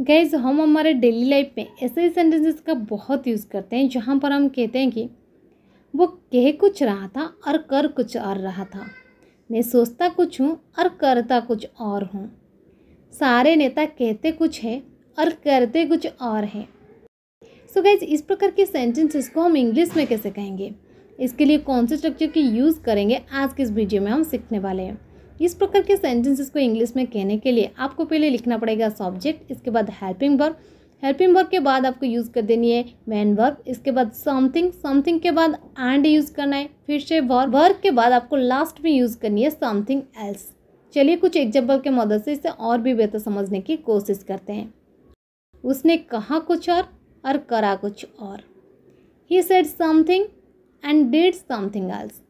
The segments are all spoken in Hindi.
गैज हम हमारे डेली लाइफ में ऐसे सेंटेंसेस का बहुत यूज़ करते हैं, जहाँ पर हम कहते हैं कि, वो कह कुछ रहा था और कर कुछ और रहा था। मैं सोचता कुछ हूँ और करता कुछ और हूँ। सारे नेता कहते कुछ है और करते कुछ और हैं। सो गैज इस प्रकार के सेंटेंसेस को हम इंग्लिश में कैसे कहेंगे? इसके लिए कौन से स्ट्रक्चर की यूज़ करेंगे? आज के इस वीडियो में हम सीखने वाले हैं। इस प्रकार के सेंटेंसेस को इंग्लिश में कहने के लिए आपको पहले लिखना पड़ेगा सब्जेक्ट इसके बाद हेल्पिंग वर्ब हेल्पिंग वर्ब के बाद आपको यूज़ कर देनी है मैन वर्ब इसके बाद समथिंग समथिंग के बाद एंड यूज़ करना है, फिर से वर्ब वर्ब के बाद आपको लास्ट में यूज़ करनी है समथिंग एल्स चलिए कुछ एग्ज़ाम्पल के मदद से इसे और भी बेहतर समझने की कोशिश करते हैं। उसने कहा कुछ और और करा कुछ और। He said something and did something else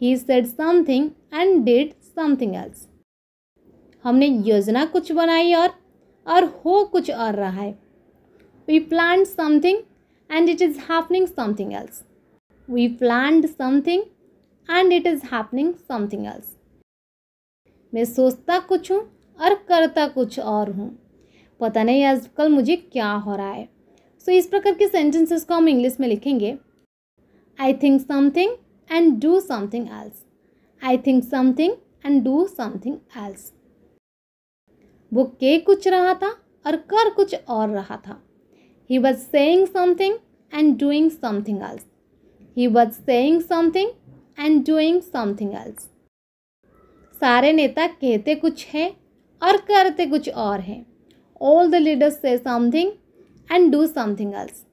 he said something and did something else हमने योजना कुछ बनाई और और हो कुछ और रहा है। We plan something and it is happening something else we plan something and it is happening something else मैं सोचता कुछ हूँ और करता कुछ और हूँ। पता नहीं आजकल मुझे क्या हो रहा है। सो so, इस प्रकार के सेंटेंसेस को हम इंग्लिश में लिखेंगे। I think something and do something else I think something and do something else वो के कुछ रहा था और कर कुछ और रहा था। He was saying something and doing something else he was saying something and doing something else सारे नेता कहते कुछ है और करते कुछ और हैं। All the leaders say something and do something else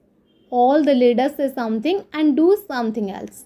all the leaders say something and do something else